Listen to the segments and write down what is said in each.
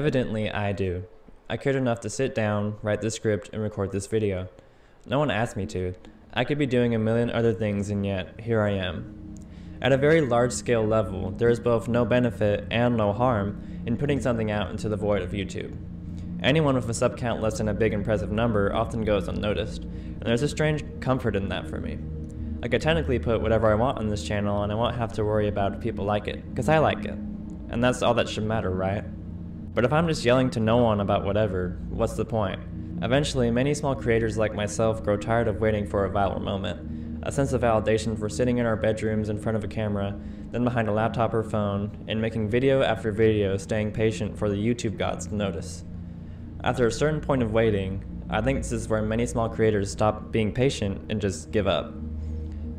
Evidently, I do. I cared enough to sit down, write the script, and record this video. No one asked me to. I could be doing a million other things, and yet, here I am. At a very large scale level, there is both no benefit and no harm in putting something out into the void of YouTube. Anyone with a sub count less than a big impressive number often goes unnoticed, and there's a strange comfort in that for me. I could technically put whatever I want on this channel and I won't have to worry about if people like it, because I like it. And that's all that should matter, right? But if I'm just yelling to no one about whatever, what's the point? Eventually, many small creators like myself grow tired of waiting for a viral moment, a sense of validation for sitting in our bedrooms in front of a camera, then behind a laptop or phone, and making video after video staying patient for the YouTube gods to notice. After a certain point of waiting, I think this is where many small creators stop being patient and just give up.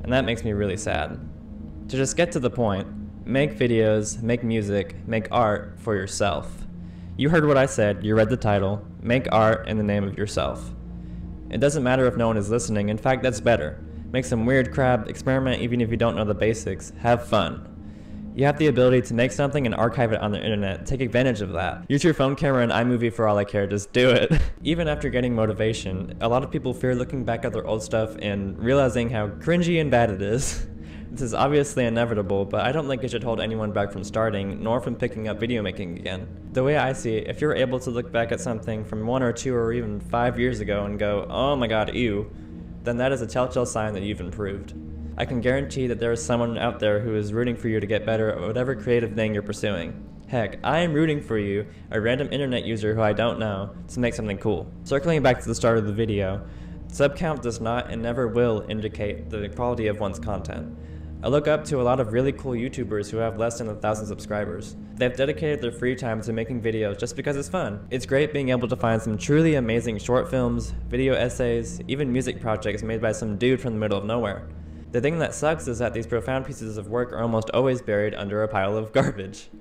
And that makes me really sad. To just get to the point, make videos, make music, make art for yourself. You heard what I said, you read the title. Make art in the name of yourself. It doesn't matter if no one is listening, in fact, that's better. Make some weird crap, experiment even if you don't know the basics, have fun. You have the ability to make something and archive it on the internet. Take advantage of that. Use your phone camera and iMovie for all I care, just do it. Even after getting motivation, a lot of people fear looking back at their old stuff and realizing how cringy and bad it is. This is obviously inevitable, but I don't think it should hold anyone back from starting, nor from picking up video making again. The way I see it, if you're able to look back at something from one or two or even five years ago and go, oh my god, ew, then that is a telltale sign that you've improved. I can guarantee that there is someone out there who is rooting for you to get better at whatever creative thing you're pursuing. Heck, I am rooting for you, a random internet user who I don't know, to make something cool. Circling back to the start of the video, sub count does not and never will indicate the quality of one's content. I look up to a lot of really cool YouTubers who have less than a thousand subscribers. They've dedicated their free time to making videos just because it's fun. It's great being able to find some truly amazing short films, video essays, even music projects made by some dude from the middle of nowhere. The thing that sucks is that these profound pieces of work are almost always buried under a pile of garbage.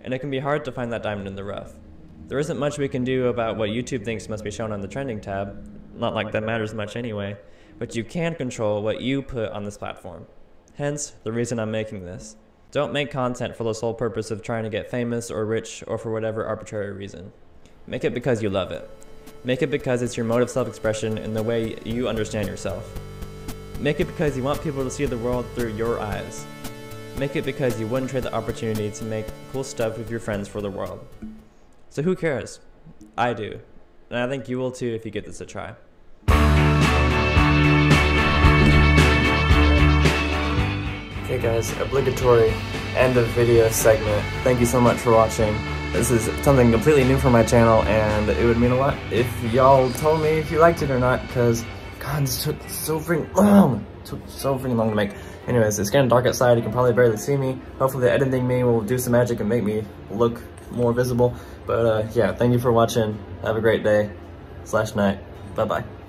And it can be hard to find that diamond in the rough. There isn't much we can do about what YouTube thinks must be shown on the trending tab, not like that matters much anyway, but you can control what you put on this platform. Hence, the reason I'm making this. Don't make content for the sole purpose of trying to get famous or rich or for whatever arbitrary reason. Make it because you love it. Make it because it's your mode of self-expression and the way you understand yourself. Make it because you want people to see the world through your eyes. Make it because you wouldn't trade the opportunity to make cool stuff with your friends for the world. So who cares? I do. And I think you will too if you give this a try. Obligatory end of video segment. Thank you so much for watching. This is something completely new for my channel and it would mean a lot if y'all told me if you liked it or not because god this took so freaking long. Took so freaking long to make. Anyways, it's getting dark outside, you can probably barely see me. Hopefully the editing me will do some magic and make me look more visible. But uh, yeah, thank you for watching. Have a great day slash night. Bye bye.